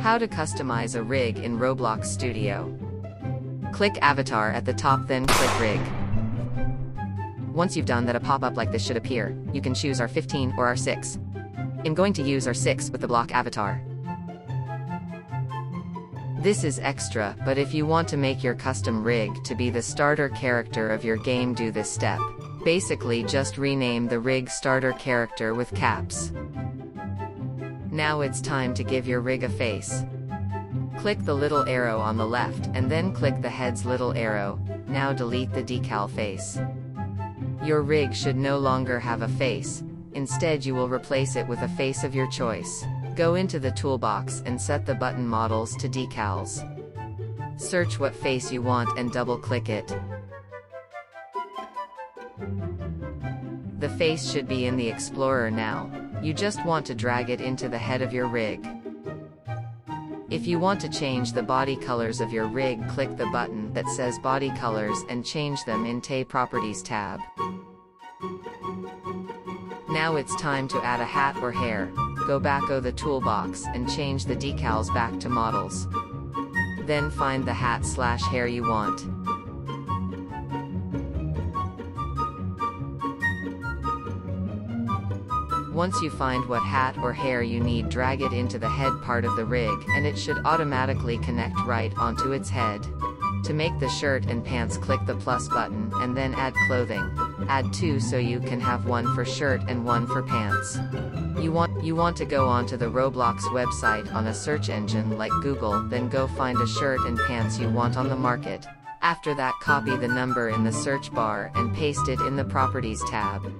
How to customize a rig in Roblox Studio. Click Avatar at the top then click Rig. Once you've done that a pop-up like this should appear, you can choose R15 or R6. I'm going to use R6 with the block avatar. This is extra, but if you want to make your custom rig to be the starter character of your game do this step. Basically just rename the rig starter character with caps. Now it's time to give your rig a face. Click the little arrow on the left and then click the head's little arrow, now delete the decal face. Your rig should no longer have a face, instead you will replace it with a face of your choice. Go into the toolbox and set the button models to decals. Search what face you want and double-click it. The face should be in the Explorer now, you just want to drag it into the head of your rig. If you want to change the body colors of your rig click the button that says body colors and change them in TE Properties tab. Now it's time to add a hat or hair, go back o the toolbox and change the decals back to models. Then find the hat slash hair you want. Once you find what hat or hair you need drag it into the head part of the rig and it should automatically connect right onto its head. To make the shirt and pants click the plus button and then add clothing. Add two so you can have one for shirt and one for pants. You want you want to go onto the Roblox website on a search engine like Google then go find a shirt and pants you want on the market. After that copy the number in the search bar and paste it in the properties tab.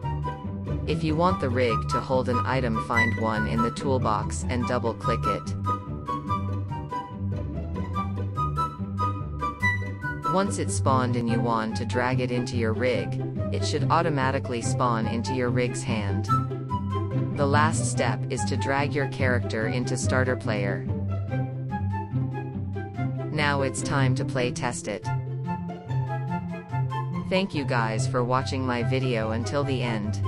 If you want the rig to hold an item find one in the toolbox and double click it. Once it spawned and you want to drag it into your rig, it should automatically spawn into your rig's hand. The last step is to drag your character into starter player. Now it's time to play test it. Thank you guys for watching my video until the end.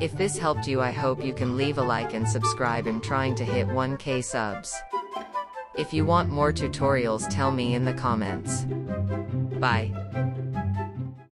If this helped you I hope you can leave a like and subscribe I'm trying to hit 1k subs. If you want more tutorials tell me in the comments. Bye.